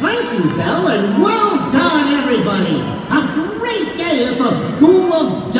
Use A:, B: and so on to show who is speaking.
A: Thank you, Bell, and well done, everybody. A great day at the School of